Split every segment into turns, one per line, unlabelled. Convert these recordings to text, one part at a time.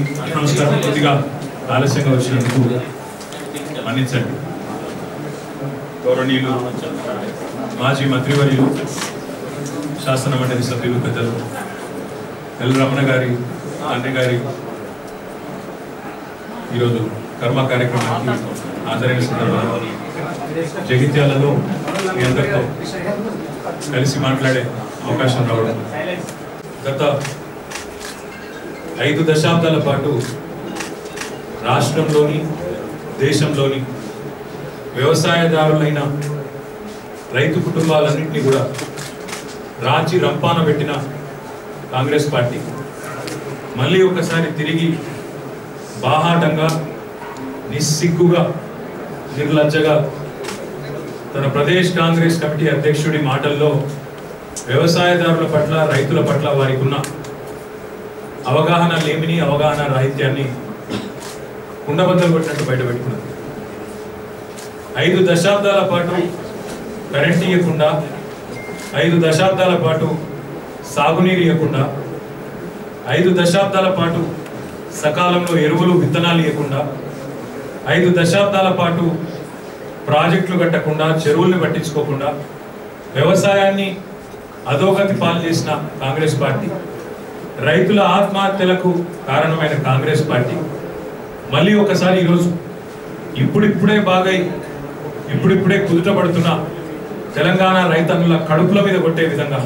నమస్కారం కొద్దిగా ఆలస్యంగా వచ్చినందుకు మన్నించండి. గౌరవనీయులు మాజీ మంత్రివర్యులు శాసన మండలి సభ్యులు పెద్దలు ఎల్ రమణ గారి తండ్రి గారి ఈరోజు కర్మ కార్యక్రమానికి హాజరైన సందర్భంలో జగిత్యాలలో మీ అందరితో కలిసి మాట్లాడే అవకాశం రావడం. గత ఐదు దశాబ్దాల పాటు రాష్ట్రంలోని దేశంలోని వ్యవసాయదారులైన రైతు కుటుంబాలన్నింటినీ కూడా రాచి రంపాన పెట్టిన కాంగ్రెస్ పార్టీ. మళ్ళీ ఒకసారి తిరిగి బాహాటంగా నిస్సిగ్గుగా నిర్లజ్జగా తన ప్రదేశ్ కాంగ్రెస్ కమిటీ అధ్యక్షుడి మాటల్లో వ్యవసాయదారుల పట్ల రైతుల పట్ల వారికి ఉన్న అవగాహన లేమిని అవగాహన రాహిత్యాన్ని కుండబద్దలు కొట్టినట్టు బయటపెట్టుకున్నారు ఐదు దశాబ్దాల పాటు కరెంట్ ఇవ్వకుండా ఐదు దశాబ్దాల పాటు సాగునీరు ఇవ్వకుండా ఐదు దశాబ్దాల పాటు సకాలంలో ఎరువులు విత్తనాలు ఇవ్వకుండా ఐదు దశాబ్దాల పాటు ప్రాజెక్టులు కట్టకుండా చెరువుల్ని పట్టించుకోకుండా వ్యవసాయాన్ని అధోగతి పాలు చేసిన కాంగ్రెస్ పార్టీ రైతుల ఆత్మహత్యలకు కారణమైన కాంగ్రెస్ పార్టీ. మళ్ళీ ఒకసారి ఈరోజు ఇప్పుడిప్పుడే బాగై ఇప్పుడిప్పుడే కుదుటపడుతున్న తెలంగాణ రైతన్నుల కడుపుల మీద కొట్టే విధంగా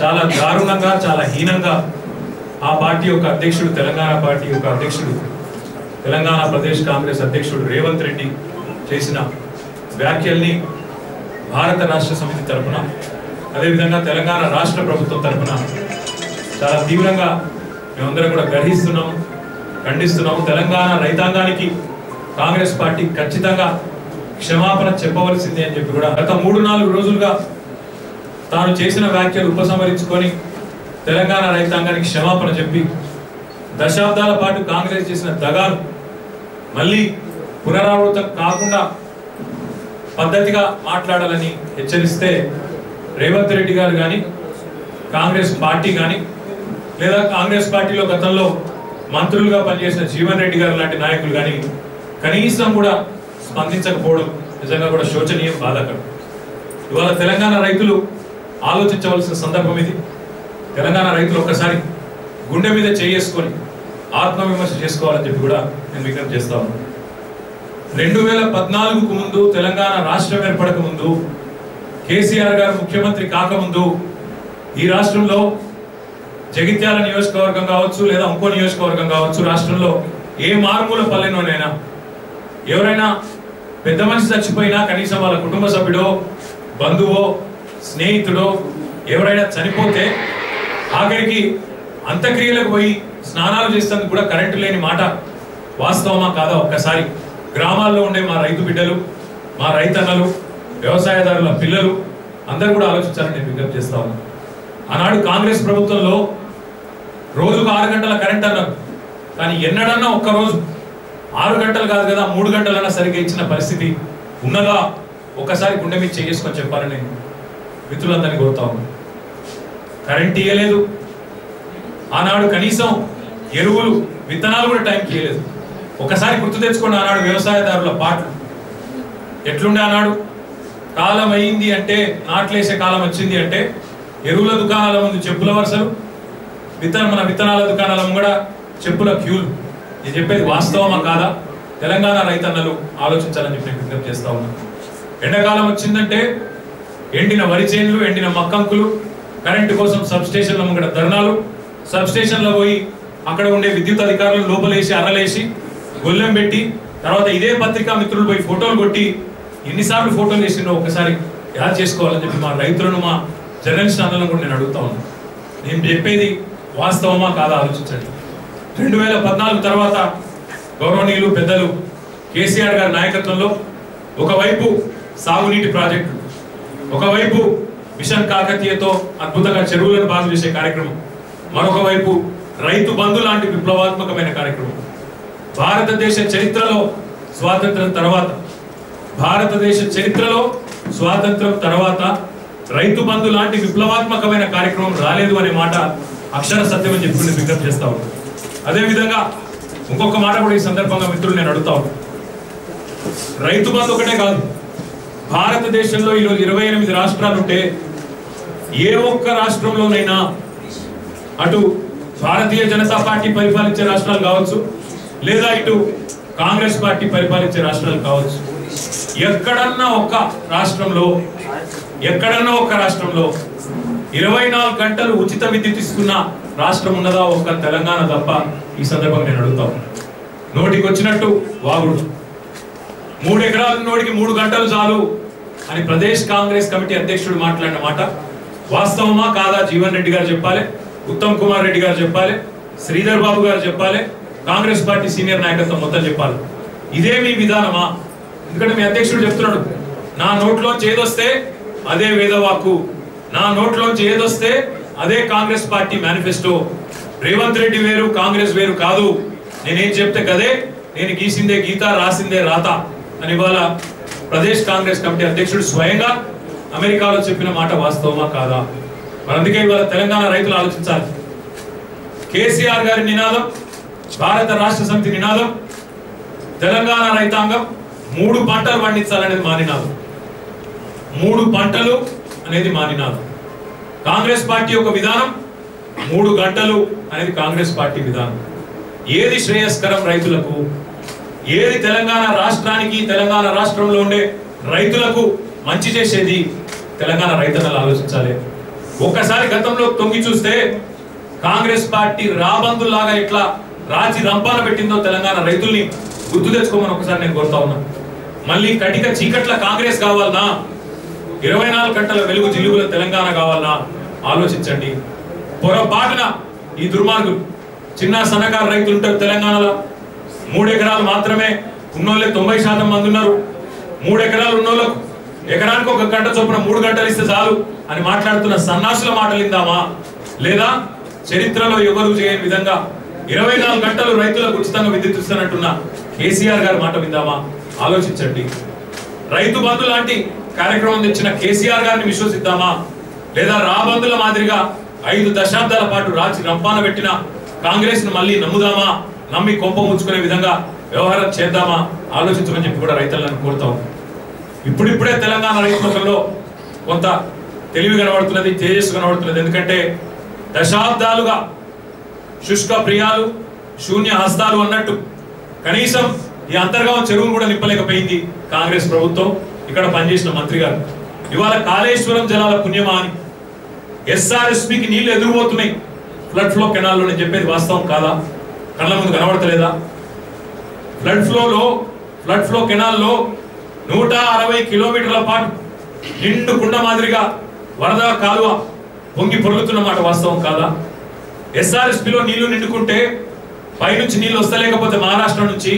చాలా దారుణంగా చాలా హీనంగా ఆ పార్టీ యొక్క అధ్యక్షుడు తెలంగాణ పార్టీ యొక్క అధ్యక్షుడు తెలంగాణ ప్రదేశ్ కాంగ్రెస్ అధ్యక్షుడు రేవంత్ రెడ్డి చేసిన వ్యాఖ్యల్ని భారత రాష్ట్ర సమితి తరఫున అదేవిధంగా తెలంగాణ రాష్ట్ర ప్రభుత్వం తరపున చాలా తీవ్రంగా మేమందరం కూడా గ్రహిస్తున్నాము ఖండిస్తున్నాము తెలంగాణ రైతాంగానికి కాంగ్రెస్ పార్టీ ఖచ్చితంగా క్షమాపణ చెప్పవలసిందే అని చెప్పి కూడా గత మూడు నాలుగు రోజులుగా తాను చేసిన వ్యాఖ్యలు ఉపసంహరించుకొని తెలంగాణ రైతాంగానికి క్షమాపణ చెప్పి దశాబ్దాల పాటు కాంగ్రెస్ చేసిన దగాను మళ్ళీ పునరావృతం కాకుండా పద్ధతిగా మాట్లాడాలని హెచ్చరిస్తే రేవంత్ రెడ్డి గారు కానీ కాంగ్రెస్ పార్టీ కానీ లేదా కాంగ్రెస్ పార్టీలో గతంలో మంత్రులుగా పనిచేసిన జీవన్ రెడ్డి గారు లాంటి నాయకులు కానీ కనీసం కూడా స్పందించకపోవడం నిజంగా కూడా శోచనీయం బాధాకరం. ఇవాళ తెలంగాణ రైతులు ఆలోచించవలసిన సందర్భం ఇది. తెలంగాణ రైతులు ఒక్కసారి గుండె మీద చేసుకొని ఆత్మవిమర్శ చేసుకోవాలని చెప్పి కూడా నేను విజ్ఞప్తి చేస్తా ఉన్నాను రెండు వేల పద్నాలుగుకు ముందు తెలంగాణ రాష్ట్రం ఏర్పడక ముందు కేసీఆర్ గారు ముఖ్యమంత్రి కాకముందు ఈ రాష్ట్రంలో జగిత్యాల నియోజకవర్గం కావచ్చు లేదా ఇంకో నియోజకవర్గం కావచ్చు రాష్ట్రంలో ఏ మారుమూల పల్లెలోనైనా ఎవరైనా పెద్ద మనిషి చచ్చిపోయినా కనీసం వాళ్ళ కుటుంబ సభ్యుడో బంధువో స్నేహితుడో ఎవరైనా చనిపోతే ఆఖరికి అంత్యక్రియలకు పోయి స్నానాలు చేసేందుకు కూడా కరెంటు లేని మాట వాస్తవమా కాదా ఒక్కసారి? గ్రామాల్లో ఉండే మా రైతు బిడ్డలు మా రైతన్నలు వ్యవసాయదారుల పిల్లలు అందరూ కూడా ఆలోచించాలని నేను విజ్ఞప్తి చేస్తా ఉన్నాను ఆనాడు కాంగ్రెస్ ప్రభుత్వంలో రోజుకు ఆరు గంటల కరెంట్ అన్నారు. కానీ ఎన్నడన్నా ఒక్క రోజు. ఆరు గంటలు కాదు కదా మూడు గంటలన్నా సరిగ్గా ఇచ్చిన పరిస్థితి ఉన్నదా? ఒక్కసారి గుండె మీద చేసుకొని చెప్పాలని మిత్రులందరినీ కోరుతా ఉన్నాను. కరెంట్ ఇయ్యలేదు. ఆనాడు కనీసం ఎరువులు విత్తనాలు కూడా టైంకి ఇయ్యలేదు. ఒకసారి గుర్తు తెచ్చుకోండి ఆనాడు వ్యవసాయదారుల పాటలు. ఎట్లుండే ఆనాడు? కాలం అయింది అంటే నాట్లేసే కాలం వచ్చింది అంటే ఎరువుల దుకాణాల ముందు చెప్పుల వరుసలు విత్తనం మన విత్తనాల దుకాణాల కూడా చెప్పుల క్యూలు. నేను చెప్పేది వాస్తవమా కాదా? తెలంగాణ రైతన్నలు ఆలోచించాలని చెప్పి నేను విజ్ఞప్తి చేస్తా ఉన్నాను ఎండాకాలం వచ్చిందంటే ఎండిన వరి చేనులు ఎండిన మక్కంకులు కరెంటు కోసం సబ్ ముంగడ ధర్నాలు సబ్ స్టేషన్లో పోయి అక్కడ ఉండే విద్యుత్ అధికారులు లోపలేసి అరలేసి గొల్లెం పెట్టి తర్వాత ఇదే పత్రికా మిత్రులు పోయి ఫోటోలు కొట్టి ఎన్నిసార్లు ఫోటోలు వేసిండో ఒకసారి ఎలా చేసుకోవాలని చెప్పి మా రైతులను మా జర్నలిస్ట్ అందరం కూడా నేను అడుగుతా ఉన్నాను నేను చెప్పేది వాస్తవమా కాదా ఆలోచించండి. రెండు వేల పద్నాలుగు తర్వాత గౌరవనీయులు పెద్దలు కేసీఆర్ గారి నాయకత్వంలో ఒకవైపు సాగునీటి ప్రాజెక్టు ఒకవైపు మిషన్ కాకతీయతో అద్భుతంగా చెరువులను బాగు చేసే కార్యక్రమం మరొక వైపు రైతు బంధు లాంటి విప్లవాత్మకమైన కార్యక్రమం. భారతదేశ చరిత్రలో స్వాతంత్రం తర్వాత భారతదేశ చరిత్రలో స్వాతంత్రం తర్వాత రైతు బంధు లాంటి విప్లవాత్మకమైన కార్యక్రమం రాలేదు అనే మాట అక్షర సత్యం అని చెప్పుకుని విజ్ఞప్తి చేస్తా ఉన్నాను అదేవిధంగా ఇంకొక మాట కూడా ఈ సందర్భంగా మిత్రులు నేను అడుగుతా రైతు బంధు ఒకటే కాదు భారతదేశంలో ఈరోజు ఇరవై ఎనిమిది రాష్ట్రాలు ఉంటే ఏ ఒక్క రాష్ట్రంలోనైనా అటు భారతీయ జనతా పార్టీ పరిపాలించే రాష్ట్రాలు కావచ్చు లేదా ఇటు కాంగ్రెస్ పార్టీ పరిపాలించే రాష్ట్రాలు కావచ్చు. ఎక్కడన్నా ఒక్క రాష్ట్రంలో ఎక్కడన్నా ఒక్క రాష్ట్రంలో ఇరవై నాలుగు గంటలు ఉచిత విద్యుత్ ఇస్తున్న రాష్ట్రం ఉన్నదా ఒక్క తెలంగాణ తప్ప ఈ సందర్భంగా నేను అడుగుతా నోటికి వచ్చినట్టు వాగుడు. మూడు ఎకరాల నోటికి మూడు గంటలు చాలు అని ప్రదేశ్ కాంగ్రెస్ కమిటీ అధ్యక్షుడు మాట్లాడిన మాట. వాస్తవమా కాదా జీవన్ రెడ్డి గారు చెప్పాలి ఉత్తమ్ కుమార్ రెడ్డి గారు చెప్పాలి శ్రీధర్ బాబు గారు చెప్పాలి కాంగ్రెస్ పార్టీ సీనియర్ నాయకత్వం మొత్తం చెప్పాలి. ఇదే మీ విధానమా? ఎందుకంటే మీ అధ్యక్షుడు చెప్తున్నాడు నా నోట్లో చేదొస్తే అదే వేదవాక్కు నా నోట్లోంచి ఏదొస్తే అదే కాంగ్రెస్ పార్టీ మేనిఫెస్టో. రేవంత్ రెడ్డి వేరు కాంగ్రెస్ వేరు కాదు. నేనేం చెప్తే కదే నేను గీసిందే గీత రాసిందే రాత అని ఇవాళ ప్రదేశ్ కాంగ్రెస్ కమిటీ అధ్యక్షుడు స్వయంగా అమెరికాలో చెప్పిన మాట వాస్తవమా కాదా? మరి అందుకే ఇవాళ తెలంగాణ రైతులు ఆలోచించాలి. కేసీఆర్ గారి నినాదం భారత రాష్ట్ర సమితి నినాదం తెలంగాణ రైతాంగం మూడు పంటలు పండించాలనేది మా నినాదం. మూడు పంటలు అనేది మా నినాదం కాంగ్రెస్ పార్టీ యొక్క విధానం మూడు గంటలు అనేది కాంగ్రెస్ పార్టీ విధానం. ఏది శ్రేయస్కరం రైతులకు ఏది తెలంగాణ రాష్ట్రానికి తెలంగాణ రాష్ట్రంలో ఉండే రైతులకు మంచి చేసేది తెలంగాణ రైతన్నలు ఆలోచించాలి. ఒక్కసారి గతంలో తొంగి చూస్తే కాంగ్రెస్ పార్టీ రాబందులాగా ఎట్లా రాచి రంపాన పెట్టిందో తెలంగాణ రైతుల్ని గుర్తు తెచ్చుకోమని ఒకసారి నేను కోరుతా ఉన్నా. మళ్ళీ కటిక చీకట్ల కాంగ్రెస్ కావాలనా? ఇరవై నాలుగు గంటల వెలుగు జిల్లుగుల తెలంగాణ కావాలన్నా ఆలోచించండి. పొరపాటున ఈ దుర్మార్గులు చిన్న సన్నకారు రైతులు ఉంటారు తెలంగాణలో. మూడు ఎకరాలు మాత్రమే ఉన్నోళ్ళే తొంభై శాతం మంది ఉన్నారు. మూడు ఎకరాలు ఉన్నోళ్ళకు ఎకరానికి ఒక గంట చొప్పున మూడు గంటలు ఇస్తే చాలు అని మాట్లాడుతున్న సన్నాసుల మాటలు ఇందామా లేదా చరిత్రలో ఎవరు చేయని విధంగా ఇరవై నాలుగు గంటలు రైతులకు ఉచితంగా విద్యుత్ ఇస్తానంటున్న కేసీఆర్ గారి మాట విందామా? ఆలోచించండి. రైతు బంధు లాంటి కార్యక్రమం తెచ్చిన కేసీఆర్ గారిని విశ్వసిద్దామా? లేదా రాబందుల మాదిరిగా ఐదు దశాబ్దాల పాటు రాచి రంపాన పెట్టిన కాంగ్రెస్ను మళ్ళీ నమ్ముదామా? నమ్మి కొంప ముంచుకునే విధంగా వ్యవహారం చేద్దామా? ఆలోచించమని చెప్పి కూడా రైతులను కోరుతాం ఇప్పుడిప్పుడే తెలంగాణ రైతులలో కొంత తెలివి కనబడుతున్నది తేజస్సు కనబడుతున్నది. ఎందుకంటే దశాబ్దాలుగా శుష్క ప్రియాలు శూన్య హస్తాలు అన్నట్టు కనీసం ఈ అంతర్గామ చెరువులు కూడా నింపలేకపోయింది కాంగ్రెస్ ప్రభుత్వం. ఇక్కడ పనిచేసిన మంత్రి గారు. ఇవాళ కాళేశ్వరం జలాల పుణ్యమా అని. ఎస్ఆర్ఎస్పికి నీళ్ళు ఎదురుపోతున్నాయి. ఫ్లడ్ ఫ్లో కెనాల్లో నేను చెప్పేది వాస్తవం కాదా? కళ్ళ ముందు కనబడతలేదా? ఫ్లడ్ ఫ్లోలో ఫ్లడ్ ఫ్లో కెనాల్లో నూట అరవై కిలోమీటర్ల పాటు నిండు కుండ మాదిరిగా వరద కాలువ పొంగి పొరుగుతున్నమాట వాస్తవం కాదా? ఎస్ఆర్ఎస్పిలో నీళ్ళు నిండుకుంటే పైనుంచి నీళ్ళు వస్తలేకపోతే మహారాష్ట్ర నుంచి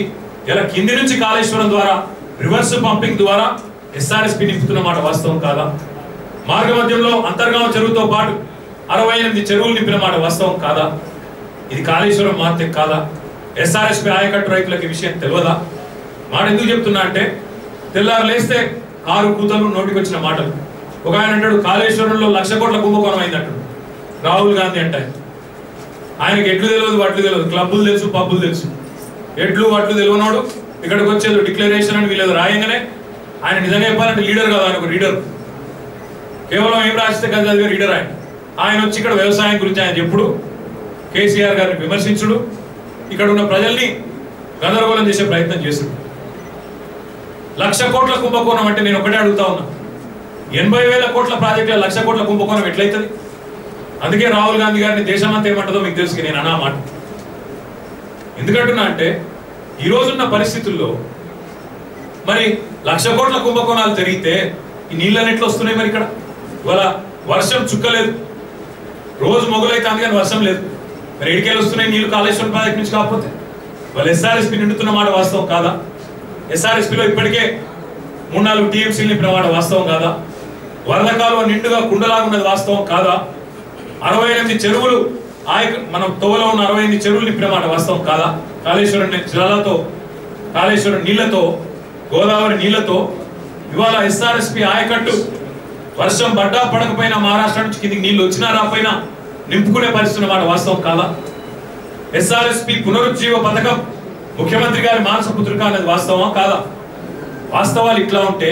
ఇలా కింది నుంచి కాళేశ్వరం ద్వారా రివర్స్ పంపింగ్ ద్వారా ఎస్ఆర్ఎస్పి నింపుతున్న మాట వాస్తవం కాదా? మార్గ మధ్యంలో అంతర్గామ చెరువుతో పాటు అరవై ఎనిమిది చెరువులు నింపిన మాట వాస్తవం కాదా? ఇది కాళేశ్వరం మార్తె కాదా? ఎస్ఆర్ఎస్పి ఆయకట్టు రైతులకు విషయం తెలియదా? మాట ఎందుకు చెప్తున్నా అంటే తెల్లారు లేస్తే కారు కూతలు నోటికి వచ్చిన మాటలు. ఒక ఆయన అంటాడు కాళేశ్వరంలో లక్ష కోట్ల కుంభకోణం అయింది రాహుల్ గాంధీ అంటే ఆయనకి ఎట్లు తెలియదు వడ్లు తెలియదు. క్లబ్బులు తెలుసు పబ్బులు తెలుసు. ఎట్లు వడ్లు తెలియనోడు ఇక్కడికి వచ్చేది డిక్లరేషన్ అని వీలేదు రాయంగానే ఆయన నిజంగా చెప్పాలంటే లీడర్ కాదు ఆయన ఒక లీడర్ కేవలం ఏం రాసిస్తే కదా చదివే లీడర్ ఆయన. ఆయన వచ్చి ఇక్కడ వ్యవసాయం గురించి ఆయన చెప్పుడు కేసీఆర్ గారిని విమర్శించుడు. ఇక్కడ ఉన్న ప్రజల్ని గందరగోళం చేసే ప్రయత్నం చేసుడు. లక్ష కోట్ల కుంభకోణం అంటే నేను ఒకటే అడుగుతా ఉన్నా. ఎనభై వేల కోట్ల ప్రాజెక్టుల లక్ష కోట్ల కుంభకోణం ఎట్లయితుంది? అందుకే రాహుల్ గాంధీ గారిని దేశమంతా ఏమంటుందో మీకు తెలుసు నేను అన్నా మాట ఎందుకంటున్నా అంటే ఈరోజున్న పరిస్థితుల్లో మరి లక్ష కోట్ల కుంభకోణాలు జరిగితే ఈ నీళ్ళని ఎట్లా వస్తున్నాయి మరి ఇక్కడ? ఇవాళ వర్షం చుక్కలేదు. రోజు మొగలైతే అందుకని వర్షం లేదు. మరి ఎడికెళ్ళి వస్తున్నాయి నీళ్ళు? కాళేశ్వరం ప్రాజెక్ట్ నుంచి కాకపోతే. వాళ్ళు ఎస్ఆర్ఎస్పి నిండుతున్న మాట వాస్తవం కాదా? ఎస్ఆర్ఎస్పిలో ఇప్పటికే మూడు నాలుగు టీఎంసీలు నింపిన మాట వాస్తవం కాదా? వరద కాలువ నిండుగా కుండలాగా ఉన్నది వాస్తవం కాదా? అరవై ఎనిమిది చెరువులు ఆయ మనం తోవలో ఉన్న అరవై ఎనిమిది చెరువులు నింపిన మాట వాస్తవం కాదా? కాళేశ్వరం జలాలతో కాళేశ్వరం నీళ్ళతో గోదావరి నీళ్ళతో ఇవాళ ఎస్ఆర్ఎస్పి ఆయకట్టు వర్షం పడ్డా పడకపోయినా మహారాష్ట్ర నుంచి కిందికి నీళ్ళు వచ్చినా రాపోయినా నింపుకునే పరిస్థితి మాట వాస్తవం కాదా? ఎస్ఆర్ఎస్పి పునరుజ్జీవ పథకం ముఖ్యమంత్రి గారి మానస పుత్రిక అనేది వాస్తవమా కాదా? వాస్తవాలు ఇట్లా ఉంటే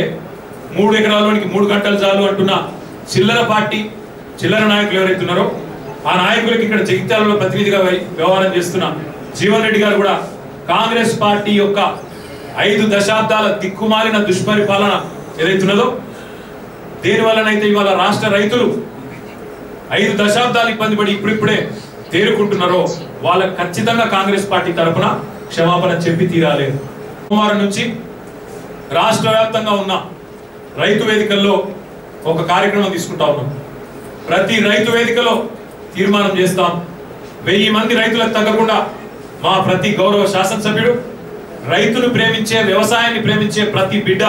మూడు ఎకరాల్లోనికి మూడు గంటలు చాలు అంటున్న చిల్లర పార్టీ చిల్లర నాయకులు ఎవరైతే ఉన్నారో ఆ నాయకులకి ఇక్కడ జగిత్యాలలో ప్రతినిధిగా వ్యవహారం చేస్తున్న జీవన్ రెడ్డి గారు కూడా కాంగ్రెస్ పార్టీ యొక్క ఐదు దశాబ్దాల దిక్కుమాలిన దుష్పరిపాలన ఏదైతున్నదో దేని వలనైతే ఇవాళ రాష్ట్ర రైతులు ఐదు దశాబ్దాలు ఇబ్బంది పడి ఇప్పుడిప్పుడే తేరుకుంటున్నారో వాళ్ళకు ఖచ్చితంగా కాంగ్రెస్ పార్టీ తరఫున క్షమాపణ చెప్పి తీరాలేదు సోమవారం నుంచి రాష్ట్ర వ్యాప్తంగా ఉన్న రైతు వేదికల్లో ఒక కార్యక్రమం తీసుకుంటా ఉన్నాం. ప్రతి రైతు వేదికలో తీర్మానం చేస్తాం. వెయ్యి మంది రైతులకు తగ్గకుండా మా ప్రతి గౌరవ శాసనసభ్యుడు రైతును ప్రేమించే వ్యవసాయాన్ని ప్రేమించే ప్రతి బిడ్డ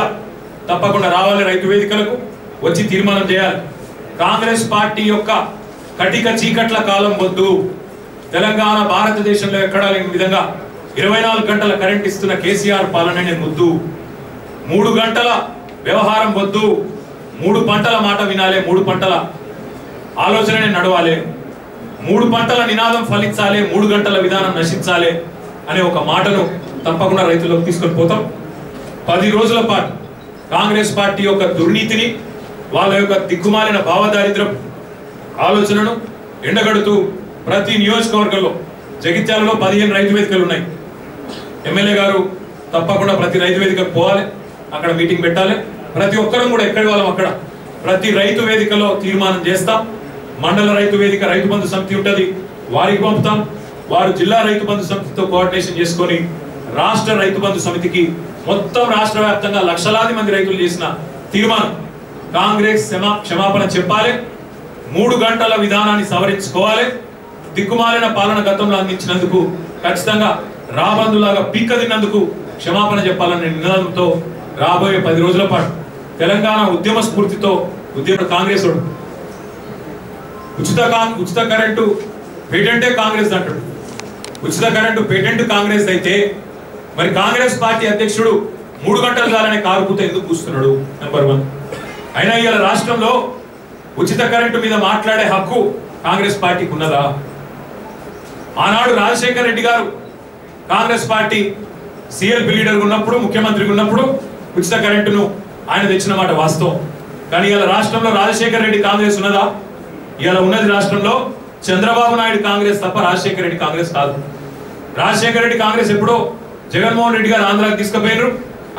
తప్పకుండా రావాలి రైతు వేదికలకు. వచ్చి తీర్మానం చేయాలి. కాంగ్రెస్ పార్టీ యొక్క కటిక చీకట్ల కాలం వద్దు. తెలంగాణ భారతదేశంలో ఎక్కడా లేని విధంగా ఇరవై నాలుగు గంటల కరెంట్ ఇస్తున్న కేసీఆర్ పాలననే ముద్దు. మూడు గంటల వ్యవహారం వద్దు. మూడు పంటల మాట వినాలి మూడు పంటల ఆలోచననే నడవాలి. మూడు పంటల నినాదం ఫలించాలి మూడు గంటల విధానం నశించాలి అనే ఒక మాటను తప్పకుండా రైతులకు తీసుకొని పోతాం. పది రోజుల పాటు కాంగ్రెస్ పార్టీ యొక్క దుర్నీతిని వాళ్ళ యొక్క దిక్కుమాలిన భావదారిద్రం ఆలోచనను ఎండగడుతూ ప్రతి నియోజకవర్గంలో జగిత్యాలలో పదిహేను రైతు వేదికలు ఉన్నాయి. ఎమ్మెల్యే గారు తప్పకుండా ప్రతి రైతు వేదికకు పోవాలి. అక్కడ మీటింగ్ పెట్టాలి. ప్రతి ఒక్కరం కూడా ఎక్కడి వాళ్ళం అక్కడ. ప్రతి రైతు వేదికలో తీర్మానం చేస్తాం. మండల రైతు వేదిక రైతు బంధు సమితి ఉంటుంది. వారికి పంపుతాం. వారు జిల్లా రైతు బంధు సమితితో కోఆర్డినేషన్ చేసుకొని రాష్ట్ర రైతు బంధు సమితికి మొత్తం రాష్ట్ర వ్యాప్తంగా లక్షలాది మంది రైతులు చేసిన తీర్మానం. కాంగ్రెస్ క్షమా క్షమాపణ చెప్పాలి. మూడు గంటల విధానాన్ని సవరించుకోవాలి. దిక్కుమాలిన పాలన గతంలో అందించినందుకు ఖచ్చితంగా రాబందులాగా పీక్క తిన్నందుకు క్షమాపణ చెప్పాలనే నినాదంతో రాబోయే పది రోజుల పాటు తెలంగాణ ఉద్యమ స్ఫూర్తితో ఉద్యమ కాంగ్రెస్ ఉచిత కాం ఉచిత కరెంటు పేటెంటే కాంగ్రెస్ అంటాడు. ఉచిత కరెంటు పేటెంట్ కాంగ్రెస్ అయితే మరి కాంగ్రెస్ పార్టీ అధ్యక్షుడు మూడు గంటలు చాలనే కారుపూత ఎందుకు కూస్తున్నాడు నెంబర్ వన్ అయినా ఇవాళ రాష్ట్రంలో ఉచిత కరెంటు మీద మాట్లాడే హక్కు కాంగ్రెస్ పార్టీకి ఉన్నదా? ఆనాడు రాజశేఖర రెడ్డి గారు కాంగ్రెస్ పార్టీ సిఎల్పి లీడర్ ఉన్నప్పుడు ముఖ్యమంత్రి ఉన్నప్పుడు ఉచిత కరెంటును ఆయన తెచ్చిన మాట వాస్తవం. కానీ ఇవాళ రాష్ట్రంలో రాజశేఖర రెడ్డి కాంగ్రెస్ ఉన్నదా? ఇవాళ ఉన్నది రాష్ట్రంలో చంద్రబాబు నాయుడు కాంగ్రెస్ తప్ప రాజశేఖర రెడ్డి కాంగ్రెస్ కాదు. రాజశేఖర రెడ్డి కాంగ్రెస్ ఎప్పుడో జగన్మోహన్ రెడ్డి గారు ఆంధ్రాకి తీసుకుపోయినారు.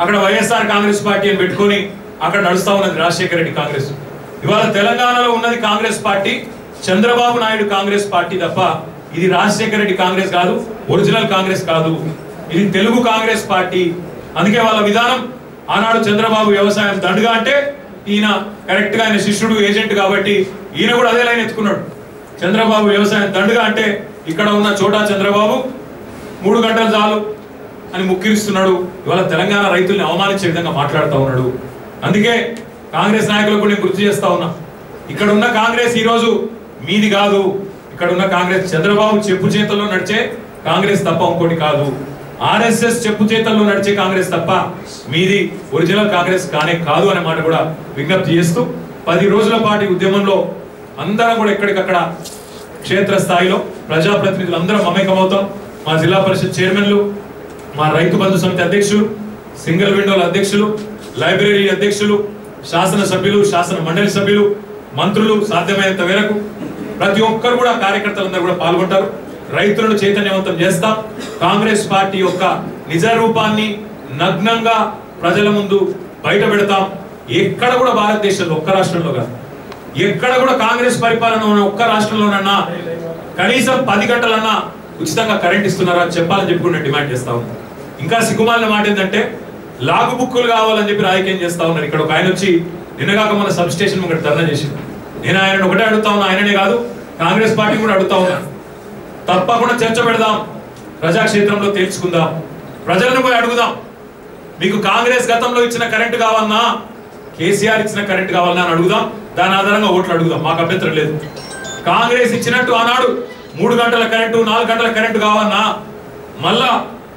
అక్కడ వైఎస్ఆర్ కాంగ్రెస్ పార్టీ అని పెట్టుకొని అక్కడ నడుస్తా ఉన్నది రాజశేఖర రెడ్డి కాంగ్రెస్. ఇవాళ తెలంగాణలో ఉన్నది కాంగ్రెస్ పార్టీ చంద్రబాబు నాయుడు కాంగ్రెస్ పార్టీ తప్ప ఇది రాజశేఖర రెడ్డి కాంగ్రెస్ కాదు ఒరిజినల్ కాంగ్రెస్ కాదు. ఇది తెలుగు కాంగ్రెస్ పార్టీ. అందుకే వాళ్ళ విధానం ఆనాడు చంద్రబాబు వ్యవసాయం దండుగా అంటే ఈయన కరెక్ట్గా ఆయన శిష్యుడు ఏజెంట్ కాబట్టి ఈయన కూడా అదే లైన్ ఎత్తుకున్నాడు. చంద్రబాబు వ్యవసాయం దండుగా అంటే ఇక్కడ ఉన్న చోటా చంద్రబాబు మూడు గంటలు చాలు. అని ముక్కిరిస్తున్నాడు. ఇవాళ తెలంగాణ రైతుల్ని అవమానించే విధంగా మాట్లాడుతూ ఉన్నాడు. అందుకే కాంగ్రెస్ నాయకులకు నేను గుర్తు చేస్తా ఉన్నా. ఇక్కడ ఉన్న కాంగ్రెస్ ఈరోజు మీది కాదు. ఇక్కడ ఉన్న కాంగ్రెస్ చంద్రబాబు చెప్పు చేతల్లో నడిచే కాంగ్రెస్ తప్ప ఇంకోటి కాదు. ఆర్ఎస్ఎస్ చెప్పు చేతల్లో నడిచే కాంగ్రెస్ తప్ప మీది ఒరిజినల్ కాంగ్రెస్ కానే కాదు అనే మాట కూడా విజ్ఞప్తి చేస్తూ పది రోజుల పాటు ఉద్యమంలో అందరం కూడా ఎక్కడికక్కడ క్షేత్ర స్థాయిలో ప్రజాప్రతినిధులు అందరం మమేకమవుతాం. మా జిల్లా పరిషత్ చైర్మన్లు మా రైతు బంధు సమితి అధ్యక్షులు సింగిల్ విండోల అధ్యక్షులు లైబ్రరీ అధ్యక్షులు శాసన సభ్యులు శాసన మండలి సభ్యులు మంత్రులు సాధ్యమైనంత మేరకు ప్రతి ఒక్కరు కూడా కార్యకర్తలందరూ కూడా పాల్గొంటారు. రైతులను చైతన్యవంతం చేస్తాం. కాంగ్రెస్ పార్టీ యొక్క నిజ రూపాన్ని నగ్నంగా ప్రజల ముందు బయట పెడతాం. ఎక్కడ కూడా భారతదేశంలో ఒక్క రాష్ట్రంలో కాదు. ఎక్కడ కూడా కాంగ్రెస్ పరిపాలన ఉన్న ఒక్క రాష్ట్రంలోనన్నా కనీసం పది గంటలన్నా ఉచితంగా కరెంట్ ఇస్తున్నారా చెప్పాలని చెప్పి కూడా నేను డిమాండ్ చేస్తా ఉన్నాను ఇంకా సిగ్గుమాలిన మాట ఏంటంటే లాగు బుక్కులు కావాలని చెప్పి రాజకీయం చేస్తా ఉన్నారు. ఇక్కడ ఒక ఆయన వచ్చి నిన్నగాక మన సబ్ స్టేషన్ ఒకటి ధర్నా చేసి నేను ఆయన ఒకటే అడుగుతా ఉన్నా ఆయననే కాదు కాంగ్రెస్ పార్టీ కూడా అడుగుతా ఉన్నా. తప్పకుండా చర్చ పెడదాం ప్రజాక్షేత్రంలో తేల్చుకుందాం ప్రజలను పోయి అడుగుదాం. మీకు కాంగ్రెస్ గతంలో ఇచ్చిన కరెంటు కావాలన్నా కేసీఆర్ ఇచ్చిన కరెంట్ కావాలన్నా అని అడుగుదాం. దాని ఆధారంగా ఓట్లు అడుగుదాం. మాకు అభ్యంతరం లేదు. కాంగ్రెస్ ఇచ్చినట్టు ఆనాడు మూడు గంటల కరెంటు నాలుగు గంటల కరెంటు కావన్నా మళ్ళా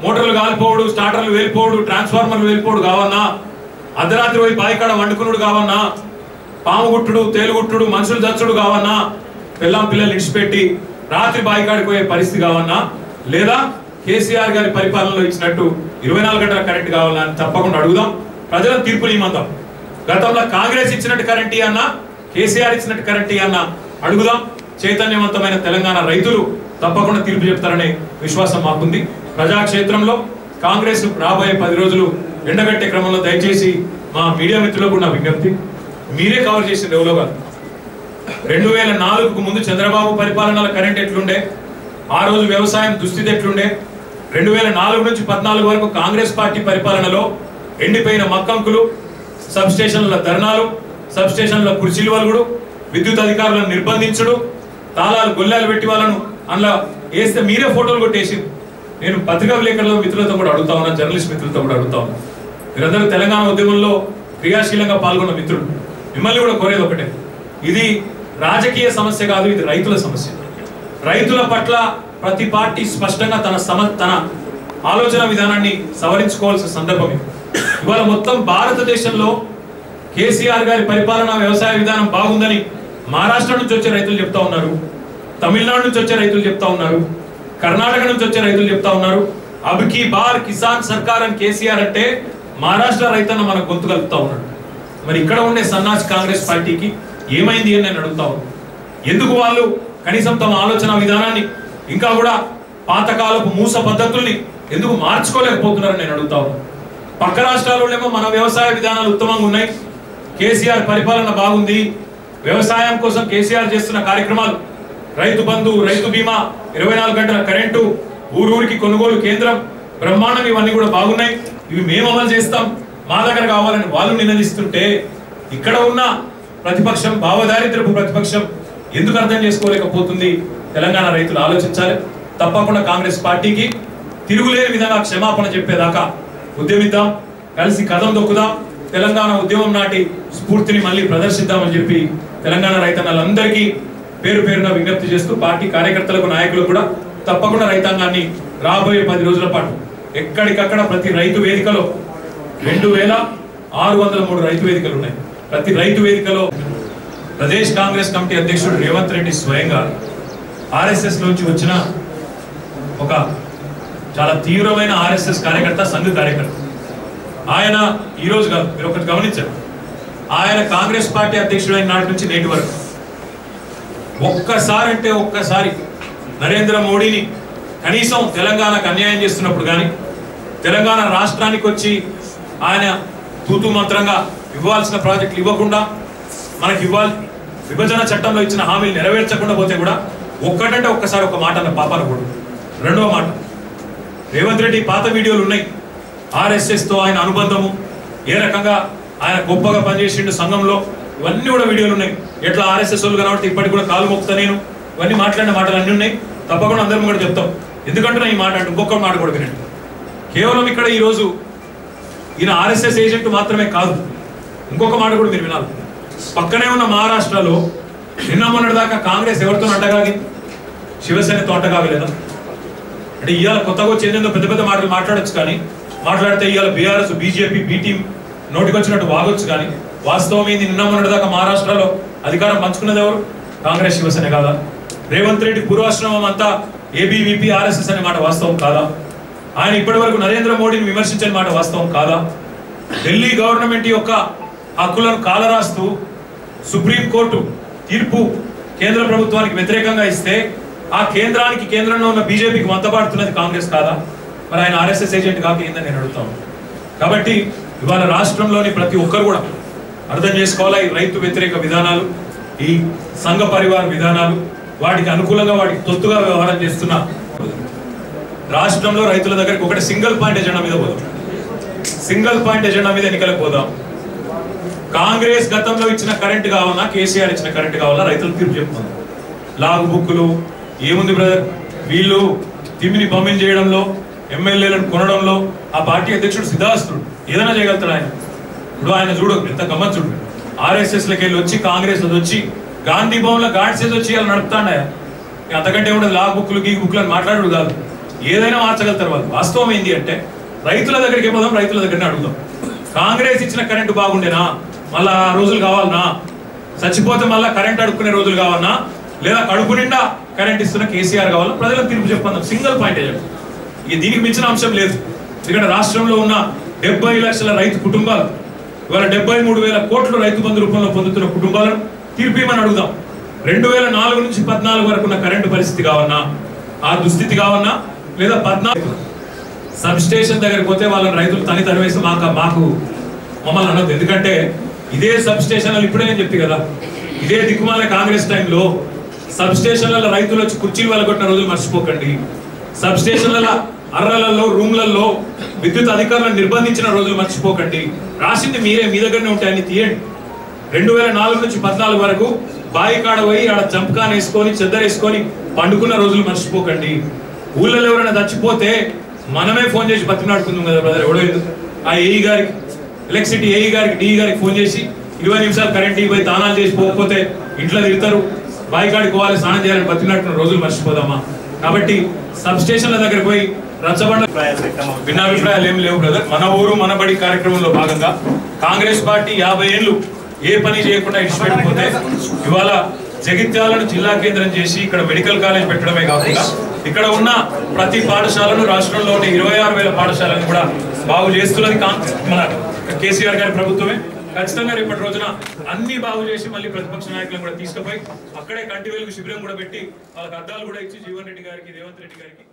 మోటార్లు కాలిపోవడు స్టార్టర్లు వెళ్ళిపోవడు ట్రాన్స్ఫార్మర్లు వెళ్ళిపోవడు కావన్నా అర్ధరాత్రి పోయి బాయికాడ వండుకునుడు కావన్నా పాము గుట్టుడు తేలుగుట్టుడు మనుషులు చచ్చుడు కావన్నా పిల్లం పిల్లలు ఇడిచిపెట్టి రాత్రి బాయికాడికి పోయే పరిస్థితి కావన్నా లేదా కేసీఆర్ గారి పరిపాలనలో ఇచ్చినట్టు ఇరవై నాలుగు గంటల కరెంట్ కావాలని తప్పకుండా అడుగుదాం. ప్రజల తీర్పు ఇమ్మందాం గతంలో కాంగ్రెస్ ఇచ్చినట్టు కరెంట్ అన్నా కేసీఆర్ ఇచ్చినట్టు కరెంట్ అన్నా అడుగుదాం. చైతన్యవంతమైన తెలంగాణ రైతులు తప్పకుండా తీర్పు చెప్తారనే విశ్వాసం మాకుంది. ప్రజాక్షేత్రంలో కాంగ్రెస్ రాబోయే పది రోజులు ఎండగట్టే క్రమంలో దయచేసి మా మీడియా మిత్రులకు నా విజ్ఞప్తి. మీరే కవర్ చేసిన ఎవరో కాదు. రెండు వేల నాలుగుకు ముందు చంద్రబాబు పరిపాలనల కరెంట్ ఎట్లుండే? ఆ రోజు వ్యవసాయం దుస్థితి ఎట్లుండే? రెండు వేల నాలుగు నుంచి పద్నాలుగు వరకు కాంగ్రెస్ పార్టీ పరిపాలనలో ఎండిపోయిన మక్కంకులు సబ్స్టేషన్ల ధర్నాలు సబ్స్టేషన్ల కుర్చీలు వలుగుడు విద్యుత్ అధికారులను నిర్బంధించుడు తాళాలు గొల్లాలు పెట్టి వాళ్ళను అందులో వేస్తే మీరే ఫోటోలు కొట్టేసి నేను పత్రికా విలేకరుల మిత్రులతో కూడా అడుగుతా ఉన్నా జర్నలిస్ట్ మిత్రులతో కూడా అడుగుతా ఉన్నా. మీరందరూ తెలంగాణ ఉద్యమంలో క్రియాశీలంగా పాల్గొన్న మిత్రుడు మిమ్మల్ని కూడా కోరేది ఒకటే. ఇది రాజకీయ సమస్య కాదు ఇది రైతుల సమస్య. రైతుల పట్ల ప్రతి పార్టీ స్పష్టంగా తన సమ తన ఆలోచన విధానాన్ని సవరించుకోవాల్సిన సందర్భం ఇది. ఇవాళ మొత్తం భారతదేశంలో కేసీఆర్ గారి పరిపాలన వ్యవసాయ విధానం బాగుందని మహారాష్ట్ర నుంచి వచ్చే రైతులు చెప్తా ఉన్నారు తమిళనాడు నుంచి వచ్చే రైతులు చెప్తా ఉన్నారు కర్ణాటక నుంచి వచ్చే రైతులు చెప్తా ఉన్నారు. అబ్కి బార్ కిసాన్ సర్కార్ అని కేసీఆర్ అంటే మహారాష్ట్ర రైతన్న మన గొంతు కలుపుతా ఉన్నాడు. మరి ఇక్కడ ఉండే సన్నాజ్ కాంగ్రెస్ పార్టీకి ఏమైంది అని నేను అడుగుతా ఎందుకు వాళ్ళు కనీసం తమ ఆలోచన విధానాన్ని ఇంకా కూడా పాతకాలపు మూస పద్ధతుల్ని ఎందుకు మార్చుకోలేకపోతున్నారని నేను అడుగుతా పక్క రాష్ట్రాల్లో మన వ్యవసాయ విధానాలు ఉత్తమంగా ఉన్నాయి. కేసీఆర్ పరిపాలన బాగుంది. వ్యవసాయం కోసం కేసీఆర్ చేస్తున్న కార్యక్రమాలు. రైతు బంధు రైతు బీమా ఇరవై నాలుగు గంటల కరెంటు ఊరూరికి కొనుగోలు కేంద్రం బ్రహ్మాండం ఇవన్నీ కూడా బాగున్నాయి. ఇవి మేము అమలు చేస్తాం. మా దగ్గర కావాలని వాళ్ళు నినదిస్తుంటే ఇక్కడ ఉన్న ప్రతిపక్షం భావదారిద్రపు ప్రతిపక్షం ఎందుకు అర్థం చేసుకోలేకపోతుంది? తెలంగాణ రైతులు ఆలోచించాలి. తప్పకుండా కాంగ్రెస్ పార్టీకి తిరుగులేని విధంగా క్షమాపణ చెప్పేదాకా ఉద్యమిద్దాం. కలిసి కథం దొక్కుదాం తెలంగాణ ఉద్యమం నాటి స్ఫూర్తిని మళ్ళీ ప్రదర్శిద్దామని చెప్పి తెలంగాణ రైతన్నలందరికీ పేరు పేరున విజ్ఞప్తి చేస్తూ పార్టీ కార్యకర్తలకు నాయకులకు కూడా తప్పకుండా రైతాంగాన్ని రాబోయే పది రోజుల పాటు ఎక్కడికక్కడ ప్రతి రైతు వేదికలో రెండు వేల ఆరు వందల మూడు రైతు వేదికలు ఉన్నాయి. ప్రతి రైతు వేదికలో ప్రదేశ్ కాంగ్రెస్ కమిటీ అధ్యక్షుడు రేవంత్ రెడ్డి స్వయంగా ఆర్ఎస్ఎస్ నుంచి వచ్చిన ఒక చాలా తీవ్రమైన ఆర్ఎస్ఎస్ కార్యకర్త సంఘ కార్యకర్త. ఆయన ఈరోజు కాదు మీరు ఒకటి గమనించారు ఆయన కాంగ్రెస్ పార్టీ అధ్యక్షుడైన నాటి నుంచి నేటి వరకు. ఒక్కసారి అంటే ఒక్కసారి నరేంద్ర మోడీని కనీసం తెలంగాణకు అన్యాయం చేస్తున్నప్పుడు కానీ తెలంగాణ రాష్ట్రానికి వచ్చి ఆయన తూతు మంత్రంగా ఇవ్వాల్సిన ప్రాజెక్టులు ఇవ్వకుండా మనకి ఇవ్వాలి విభజన చట్టంలో ఇచ్చిన హామీలు నెరవేర్చకుండా పోతే కూడా ఒక్కటంటే ఒక్కసారి ఒక మాట అన్న పాపాన కూడా రెండవ మాట. రేవంత్ రెడ్డి పాత వీడియోలు ఉన్నాయి. ఆర్ఎస్ఎస్తో ఆయన అనుబంధము ఏ రకంగా ఆయన గొప్పగా పనిచేసిండు సంఘంలో ఇవన్నీ కూడా వీడియోలు ఉన్నాయి. ఎట్లా ఆర్ఎస్ఎస్ వాళ్ళు కనబడితే ఇప్పటికి కూడా కాలు మొక్కుతా నేను ఇవన్నీ మాట్లాడిన మాటలు అన్నీ ఉన్నాయి. తప్పకుండా అందరం కూడా చెప్తాం. ఎందుకంటే ఈ మాట అంటే ఇంకొక మాట కూడా వినండి. కేవలం ఇక్కడ ఈరోజు ఈయన ఆర్ఎస్ఎస్ ఏజెంట్ మాత్రమే కాదు. ఇంకొక మాట కూడా మీరు వినాలి. పక్కనే ఉన్న మహారాష్ట్రలో నిన్న మొన్నటిదాకా కాంగ్రెస్ ఎవరితో అంటగాగి శివసేనతో అంటగాగలేదా అంటే ఇవాళ కొత్తగా వచ్చేదేందో పెద్ద పెద్ద మాటలు మాట్లాడొచ్చు కానీ మాట్లాడితే ఇవాళ బీఆర్ఎస్ బీజేపీ బీటీం నోటికొచ్చినట్టు వాగొచ్చు కానీ వాస్తవం ఏంది? నిన్న మొన్నటిదాకా మహారాష్ట్రలో అధికారం పంచుకున్నది ఎవరు? కాంగ్రెస్ శివసేన కాదా? రేవంత్ రెడ్డి పూర్వాశ్రమం అంతా ఏబీవీపీ ఆర్ఎస్ఎస్ అనే మాట వాస్తవం కాదా? ఆయన ఇప్పటి వరకు నరేంద్ర మోడీని విమర్శించిన మాట వాస్తవం కాదా? ఢిల్లీ గవర్నమెంట్ యొక్క హక్కులను కాలరాస్తూ సుప్రీంకోర్టు తీర్పు కేంద్ర ప్రభుత్వానికి వ్యతిరేకంగా ఇస్తే ఆ కేంద్రానికి కేంద్రంలో ఉన్న బీజేపీకి వంతపాడుతున్నది కాంగ్రెస్ కాదా? మరి ఆయన ఆర్ఎస్ఎస్ ఏజెంట్ కాక ఏందని నేను అడుగుతాను కాబట్టి ఇవాళ రాష్ట్రంలోని ప్రతి ఒక్కరు కూడా అర్థం చేసుకోవాలా ఈ రైతు వ్యతిరేక విధానాలు ఈ సంఘ పరివార విధానాలు వాటికి అనుకూలంగా వాటికి తొత్తుగా వ్యవహారం చేస్తున్న రాష్ట్రంలో రైతుల దగ్గరికి ఒకటి సింగిల్ పాయింట్ ఎజెండా మీద పోదాం. సింగిల్ పాయింట్ ఎజెండా మీద ఎన్నికలకు పోదాం. కాంగ్రెస్ గతంలో ఇచ్చిన కరెంట్ కావాలన్నా కేసీఆర్ ఇచ్చిన కరెంట్ కావాలన్నా రైతులు తీర్పు చెప్తుంది లాగు బుక్కులు ఏముంది బ్రదర్? వీళ్ళు తిమ్మిని పంపిణీ చేయడంలో ఎమ్మెల్యేలను కొనడంలో ఆ పార్టీ అధ్యక్షుడు సిద్ధాస్తుడు ఏదైనా చేయగలుగుతాడు ఆయన. ఇప్పుడు ఆయన చూడు ఎంత గమ్మత్ చూడు. ఆర్ఎస్ఎస్లకి వెళ్ళి వచ్చి కాంగ్రెస్ వచ్చి గాంధీ భవన్లో గాడ్సేస్ వచ్చి వాళ్ళు నడుపుతాండే అంతకంటే కూడా లా బుక్లు గీ బుక్లు అని మాట్లాడు కాదు. ఏదైనా మార్చగలుగుతారు వాళ్ళు. వాస్తవం ఏంటి అంటే రైతుల దగ్గరికి పోదాం రైతుల దగ్గరనే అడుగుదాం. కాంగ్రెస్ ఇచ్చిన కరెంటు బాగుండేనా? మళ్ళా ఆ రోజులు కావాలనా? చచ్చిపోతే మళ్ళా కరెంట్ అడుక్కునే రోజులు కావాలనా? లేదా కడుపు నిండా కరెంట్ ఇస్తున్న కేసీఆర్ కావాలా ప్రజలకు తీర్పు చెప్పండి. సింగిల్ పాయింట్ చెప్పండి. ఇక దీనికి మించిన అంశం లేదు. ఎందుకంటే రాష్ట్రంలో ఉన్న డెబ్బై లక్షల రైతు కుటుంబాలు ఇవాళ డెబ్బై మూడు వేల కోట్ల రైతు బంధు రూపంలో పొందుతున్న కుటుంబాలను తీర్పు అడుగుదాం? రెండు వేల నాలుగు నుంచి పద్నాలుగు వరకు ఉన్న కరెంటు పరిస్థితి కావన్నా ఆ దుస్థితి కావన్నా లేదా పద్నాలుగు సబ్ స్టేషన్ దగ్గరికి పోతే వాళ్ళని రైతులు తని తరివేసి మాకు మాకు మమ్మల్ని అనొద్దు. ఎందుకంటే ఇదే సబ్ స్టేషన్లు ఇప్పుడే నేను చెప్పి కదా ఇదే దిక్కుమాల కాంగ్రెస్ టైంలో సబ్ స్టేషన్లలో రైతులు వచ్చి కుర్చీలు వెళ్ళగొట్టిన రోజులు మర్చిపోకండి. సబ్స్టేషన్లలో అర్రలలో రూమ్లలో విద్యుత్ అధికారులను నిర్బంధించిన రోజులు మర్చిపోకండి. రాసింది మీరే మీ దగ్గరనే ఉంటాయని తీయండి. రెండు వేల నాలుగు నుంచి పద్నాలుగు వరకు బావి కాడ పోయి ఆడ జంపకాన్ వేసుకొని చెద్దరేసుకొని పండుకున్న రోజులు మర్చిపోకండి. ఊళ్ళలో ఎవరైనా చచ్చిపోతే మనమే ఫోన్ చేసి బతిమాడుకుందాం కదా బ్రదర్ ఎవడో ఆ ఏఈ గారికి ఎలక్ట్రిసిటీ ఏఈ గారికి డిఈ గారికి ఫోన్ చేసి ఇరవై నిమిషాలు కరెంట్ ఇవ్వబోయి దానాలు చేసి పోకపోతే ఇంట్లో తిడతారు. బాయికాడికి పోవాలి స్నానం చేయాలని బతిమాడుకున్న రోజులు మర్చిపోదామా? కాబట్టి సబ్ స్టేషన్ల దగ్గర పోయి రచ్చబండ భిన్నాభిప్రాయాలు ఏం లేవు బ్రదర్ మన ఊరు మన బడి కార్యక్రమంలో భాగంగా కాంగ్రెస్ పార్టీ యాభై ఏళ్ళు ఏ పని చేయకుండా ఇడిచిపెట్టకపోతే ఇవాళ జగిత్యాలను జిల్లా కేంద్రం చేసి ఇక్కడ మెడికల్ కాలేజ్ పెట్టడమే కాకుండా ఇక్కడ ఉన్న ప్రతి పాఠశాలను రాష్ట్రంలోని ఇరవై ఆరు వేల పాఠశాలను కూడా బాగు చేస్తున్నది మన కేసీఆర్ గారి ప్రభుత్వమే. ఖచ్చితంగా రేపటి రోజున అన్ని బాగు చేసి మళ్ళీ ప్రతిపక్ష నాయకులను కూడా తీసుకుపోయి అక్కడే కంటి వెలుగు శిబిరం కూడా పెట్టి వాళ్ళకి అద్దాలు కూడా ఇచ్చి జీవన్ రెడ్డి గారికి రేవంత్ రెడ్డి గారికి